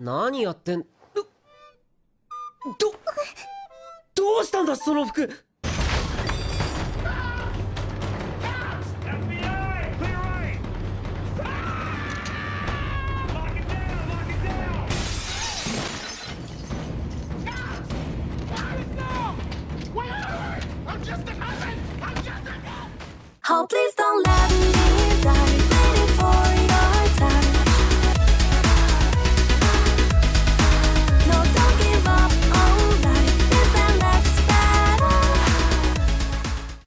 何やってん？どどうしたんだその服？Oh, please don't let